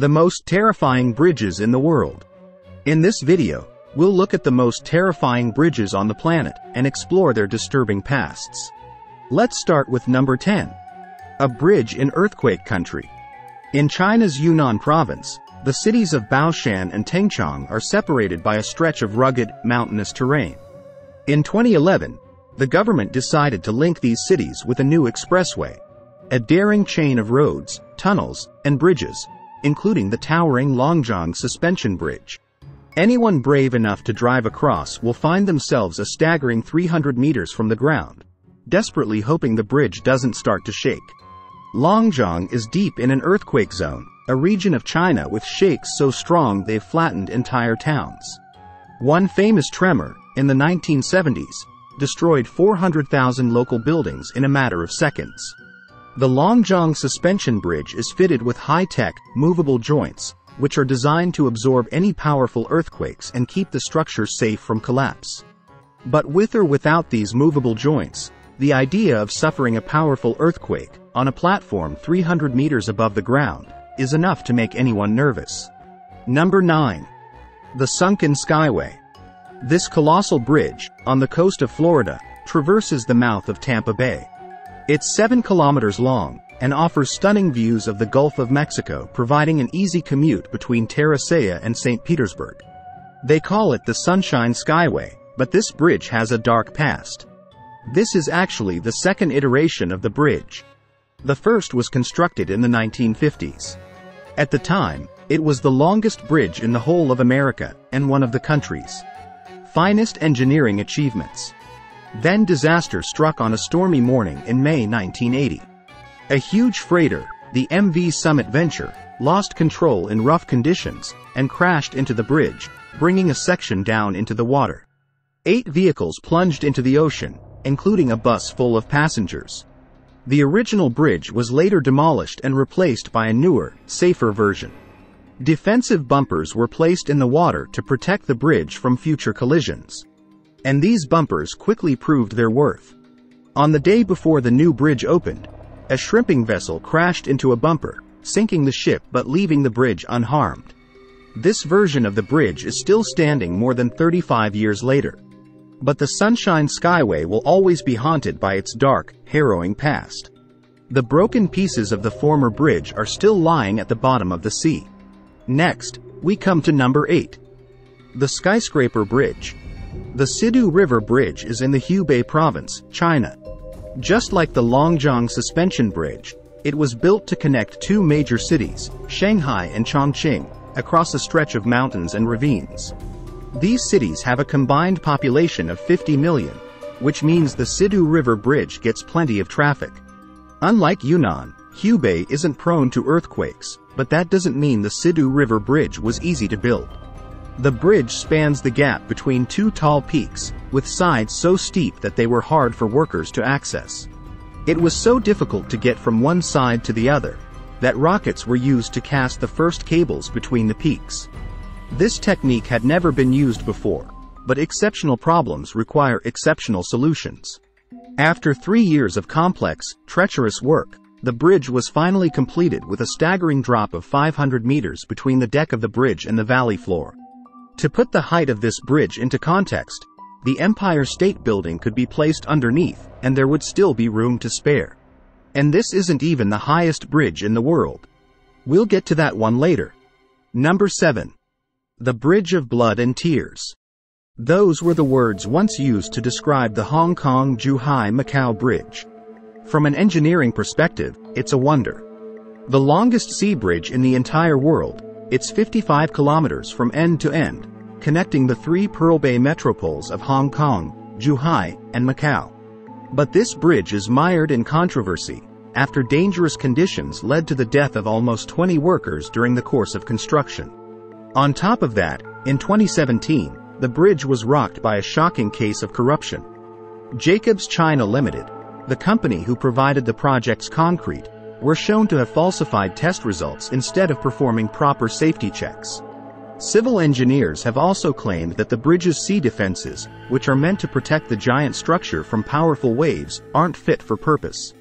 The most terrifying bridges in the world. In this video, we'll look at the most terrifying bridges on the planet and explore their disturbing pasts. Let's start with number 10. A bridge in earthquake country. In China's Yunnan province, the cities of Baoshan and Tengchong are separated by a stretch of rugged, mountainous terrain. In 2011, the government decided to link these cities with a new expressway, a daring chain of roads, tunnels, and bridges, including the towering Longjiang Suspension Bridge. Anyone brave enough to drive across will find themselves a staggering 300 meters from the ground, desperately hoping the bridge doesn't start to shake. Longjiang is deep in an earthquake zone, a region of China with shakes so strong they've flattened entire towns. One famous tremor, in the 1970s, destroyed 400,000 local buildings in a matter of seconds. The Longjiang suspension bridge is fitted with high-tech, movable joints, which are designed to absorb any powerful earthquakes and keep the structure safe from collapse. But with or without these movable joints, the idea of suffering a powerful earthquake, on a platform 300 meters above the ground, is enough to make anyone nervous. Number 9. The Sunken Skyway. This colossal bridge, on the coast of Florida, traverses the mouth of Tampa Bay. It's 7 kilometers long, and offers stunning views of the Gulf of Mexico providing an easy commute between Terra Ceia and St. Petersburg. They call it the Sunshine Skyway, but this bridge has a dark past. This is actually the second iteration of the bridge. The first was constructed in the 1950s. At the time, it was the longest bridge in the whole of America, and one of the country's finest engineering achievements. Then disaster struck on a stormy morning in May 1980. A huge freighter, the MV Summit Venture, lost control in rough conditions and crashed into the bridge, bringing a section down into the water. Eight vehicles plunged into the ocean, including a bus full of passengers. The original bridge was later demolished and replaced by a newer, safer version. Defensive bumpers were placed in the water to protect the bridge from future collisions. And these bumpers quickly proved their worth. On the day before the new bridge opened, a shrimping vessel crashed into a bumper, sinking the ship but leaving the bridge unharmed. This version of the bridge is still standing more than 35 years later. But the Sunshine Skyway will always be haunted by its dark, harrowing past. The broken pieces of the former bridge are still lying at the bottom of the sea. Next, we come to number 8. The Skyscraper Bridge. The Sidu River Bridge is in the Hubei province, China. Just like the Longjiang Suspension Bridge, it was built to connect two major cities, Shanghai and Chongqing, across a stretch of mountains and ravines. These cities have a combined population of 50 million, which means the Sidu River Bridge gets plenty of traffic. Unlike Yunnan, Hubei isn't prone to earthquakes, but that doesn't mean the Sidu River Bridge was easy to build. The bridge spans the gap between two tall peaks, with sides so steep that they were hard for workers to access. It was so difficult to get from one side to the other, that rockets were used to cast the first cables between the peaks. This technique had never been used before, but exceptional problems require exceptional solutions. After three years of complex, treacherous work, the bridge was finally completed with a staggering drop of 500 meters between the deck of the bridge and the valley floor. To put the height of this bridge into context, the Empire State Building could be placed underneath, and there would still be room to spare. And this isn't even the highest bridge in the world. We'll get to that one later. Number 7. The Bridge of Blood and Tears. Those were the words once used to describe the Hong Kong-Zhuhai-Macau Bridge. From an engineering perspective, it's a wonder. The longest sea bridge in the entire world, it's 55 kilometers from end to end, connecting the three Pearl Bay metropoles of Hong Kong, Zhuhai, and Macau. But this bridge is mired in controversy, after dangerous conditions led to the death of almost 20 workers during the course of construction. On top of that, in 2017, the bridge was rocked by a shocking case of corruption. Jacobs China Limited, the company who provided the project's concrete, were shown to have falsified test results instead of performing proper safety checks. Civil engineers have also claimed that the bridge's sea defenses, which are meant to protect the giant structure from powerful waves, aren't fit for purpose.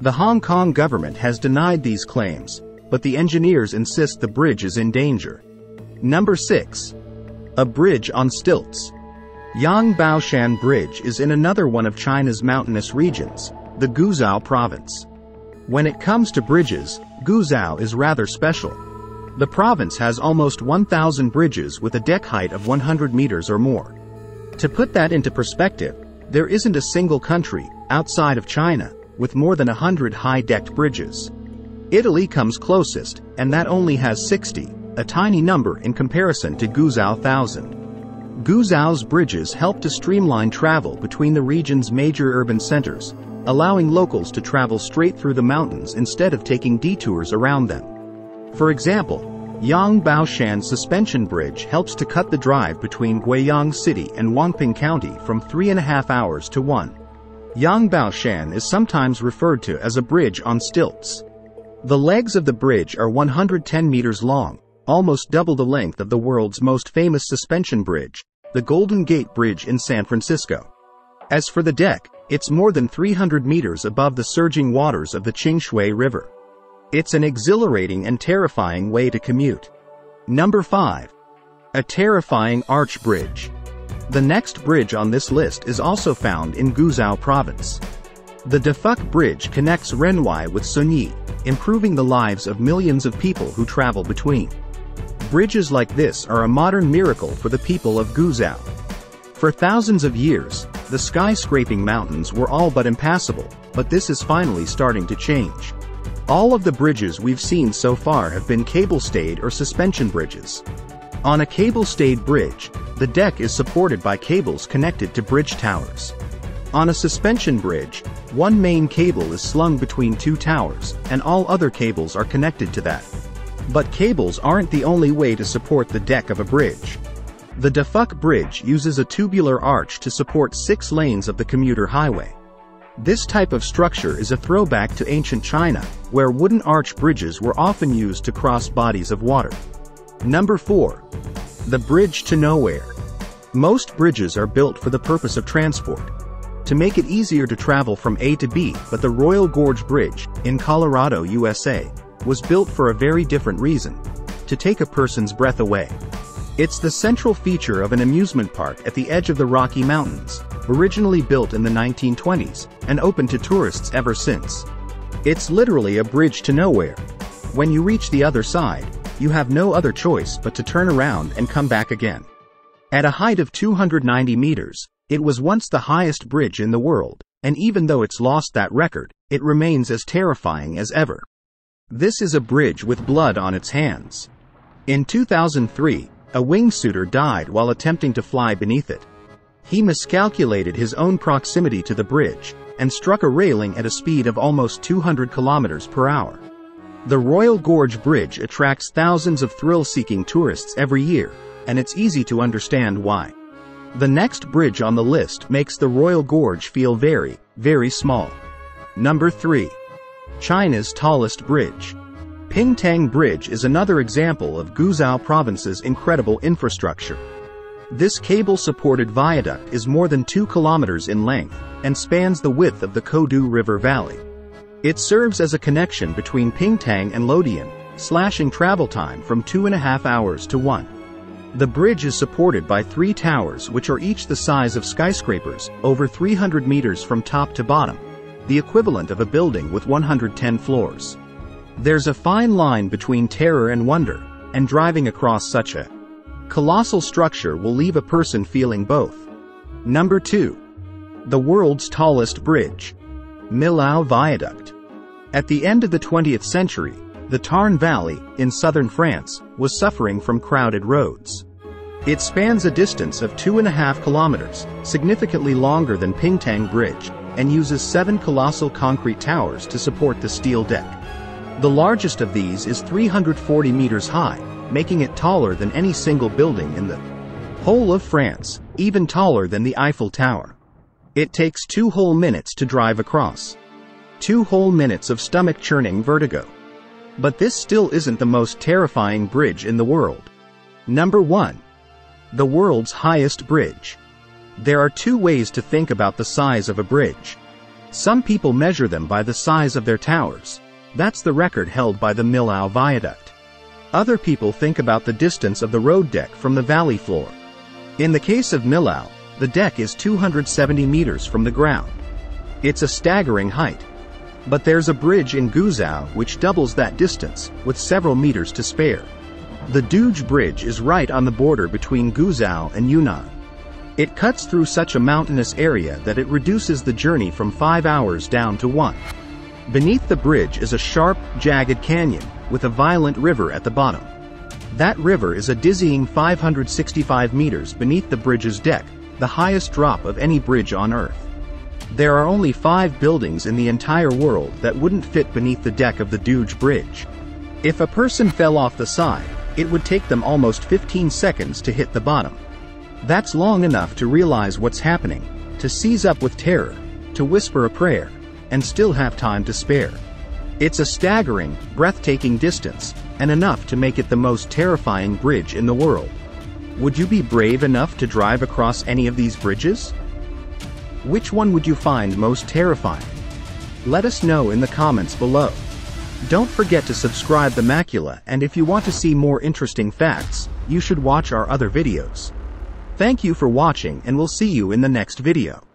The Hong Kong government has denied these claims, but the engineers insist the bridge is in danger. Number 6. A bridge on stilts. Yangbaoshan Bridge is in another one of China's mountainous regions, the Guizhou province. When it comes to bridges, Guizhou is rather special. The province has almost 1,000 bridges with a deck height of 100 meters or more. To put that into perspective, there isn't a single country, outside of China, with more than 100 high-decked bridges. Italy comes closest, and that only has 60, a tiny number in comparison to Guizhou 1000. Guizhou's bridges help to streamline travel between the region's major urban centers, allowing locals to travel straight through the mountains instead of taking detours around them. For example, Yangbaoshan Suspension Bridge helps to cut the drive between Guiyang City and Wangping County from three and a half hours to one. Yangbaoshan is sometimes referred to as a bridge on stilts. The legs of the bridge are 110 meters long, almost double the length of the world's most famous suspension bridge, the Golden Gate Bridge in San Francisco. As for the deck, it's more than 300 meters above the surging waters of the Qingshui River. It's an exhilarating and terrifying way to commute. Number 5. A terrifying arch bridge. The next bridge on this list is also found in Guizhou province. The Defuk Bridge connects Renhuai with Zunyi, improving the lives of millions of people who travel between. Bridges like this are a modern miracle for the people of Guizhou. For thousands of years, the skyscraping mountains were all but impassable, but this is finally starting to change. All of the bridges we've seen so far have been cable-stayed or suspension bridges. On a cable-stayed bridge, the deck is supported by cables connected to bridge towers. On a suspension bridge, one main cable is slung between two towers, and all other cables are connected to that. But cables aren't the only way to support the deck of a bridge. The Dafuk Bridge uses a tubular arch to support six lanes of the commuter highway. This type of structure is a throwback to ancient China, where wooden arch bridges were often used to cross bodies of water. Number 4. The Bridge to Nowhere. Most bridges are built for the purpose of transport. To make it easier to travel from A to B, but the Royal Gorge Bridge, in Colorado, USA, was built for a very different reason. To take a person's breath away. It's the central feature of an amusement park at the edge of the Rocky Mountains, originally built in the 1920s, and open to tourists ever since. It's literally a bridge to nowhere. When you reach the other side, you have no other choice but to turn around and come back again. At a height of 290 meters, it was once the highest bridge in the world, and even though it's lost that record, it remains as terrifying as ever. This is a bridge with blood on its hands. In 2003, a wingsuiter died while attempting to fly beneath it. He miscalculated his own proximity to the bridge and struck a railing at a speed of almost 200 kilometers per hour. The Royal Gorge Bridge attracts thousands of thrill-seeking tourists every year, and it's easy to understand why. The next bridge on the list makes the Royal Gorge feel very, very small. Number 3. China's tallest bridge. Pingtang Bridge is another example of Guizhou province's incredible infrastructure. This cable-supported viaduct is more than 2 kilometers in length and spans the width of the Caodu River Valley. It serves as a connection between Pingtang and Luodian, slashing travel time from two and a half hours to one. The bridge is supported by three towers which are each the size of skyscrapers, over 300 meters from top to bottom, the equivalent of a building with 110 floors. There's a fine line between terror and wonder, and driving across such a Colossal structure will leave a person feeling both. Number 2. The world's tallest bridge. Millau Viaduct. At the end of the 20th century, the Tarn Valley, in southern France, was suffering from crowded roads. It spans a distance of two and a half kilometers, significantly longer than Pingtang Bridge, and uses seven colossal concrete towers to support the steel deck. The largest of these is 340 meters high, making it taller than any single building in the whole of France, even taller than the Eiffel Tower. It takes two whole minutes to drive across. Two whole minutes of stomach-churning vertigo. But this still isn't the most terrifying bridge in the world. Number 1. The world's highest bridge. There are two ways to think about the size of a bridge. Some people measure them by the size of their towers, That's the record held by the Millau Viaduct. Other people think about the distance of the road deck from the valley floor. In the case of Millau, the deck is 270 meters from the ground. It's a staggering height. But there's a bridge in Guizhou which doubles that distance, with several meters to spare. The Duge Bridge is right on the border between Guizhou and Yunnan. It cuts through such a mountainous area that it reduces the journey from 5 hours down to 1. Beneath the bridge is a sharp, jagged canyon, with a violent river at the bottom. That river is a dizzying 565 meters beneath the bridge's deck, the highest drop of any bridge on Earth. There are only five buildings in the entire world that wouldn't fit beneath the deck of the Duge Bridge. If a person fell off the side, it would take them almost 15 seconds to hit the bottom. That's long enough to realize what's happening, to seize up with terror, to whisper a prayer, and still have time to spare. It's a staggering, breathtaking distance, and enough to make it the most terrifying bridge in the world. Would you be brave enough to drive across any of these bridges? Which one would you find most terrifying? Let us know in the comments below. Don't forget to subscribe the Macula and if you want to see more interesting facts, you should watch our other videos. Thank you for watching and we'll see you in the next video.